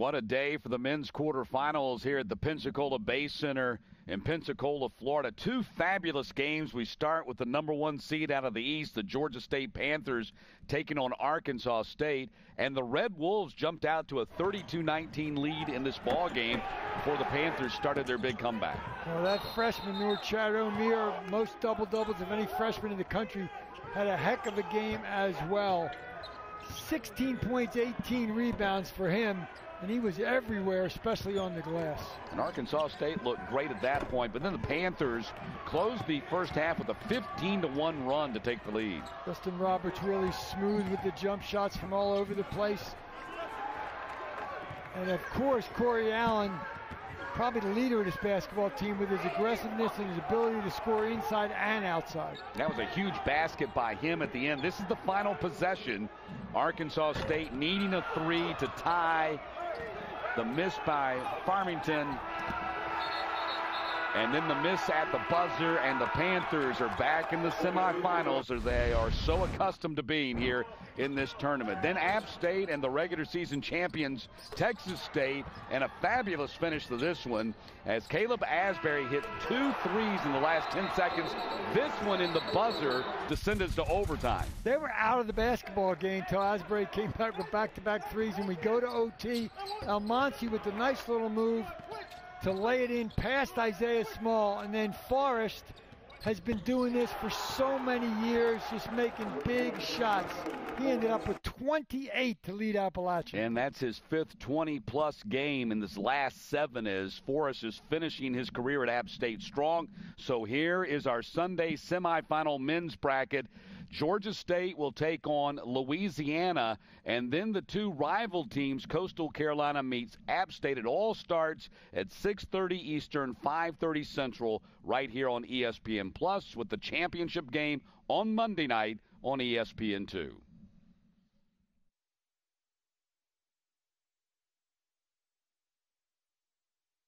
What a day for the men's quarterfinals here at the Pensacola Bay Center in Pensacola, Florida. Two fabulous games. We start with the number one seed out of the East, the Georgia State Panthers, taking on Arkansas State. And the Red Wolves jumped out to a 32 19 lead in this ball game before the Panthers started their big comeback. Well, that freshman, Norchad Omier, most double doubles of any freshman in the country, had a heck of a game as well. 16 points, 18 rebounds for him and he was everywhere, especially on the glass. And Arkansas State looked great at that point, but then the Panthers closed the first half with a 15 to 1 run to take the lead. Justin Roberts really smooth with the jump shots from all over the place. And of course, Corey Allen, probably the leader of this basketball team with his aggressiveness and his ability to score inside and outside. That was a huge basket by him at the end. This is the final possession. Arkansas State needing a three to tie the miss by Farmington. And then the miss at the buzzer, and the Panthers are back in the semifinals as they are so accustomed to being here in this tournament. Then App State and the regular season champions, Texas State, and a fabulous finish to this one as Caleb Asberry hit two threes in the last 10 seconds. This one in the buzzer descended to overtime. They were out of the basketball game until Asberry came back with back to back threes, and we go to OT. Almonacy with the nice little move to lay it in past Isiah Small, and then Forrest has been doing this for so many years, just making big shots. He ended up with 28 to lead Appalachian. And that's his fifth 20 plus game in this last seven as Forrest is finishing his career at App State strong. So here is our Sunday semifinal men's bracket. Georgia State will take on Louisiana, and then the two rival teams, Coastal Carolina meets App State. It all starts at 6:30 Eastern, 5:30 Central, right here on ESPN Plus, with the championship game on Monday night on ESPN2.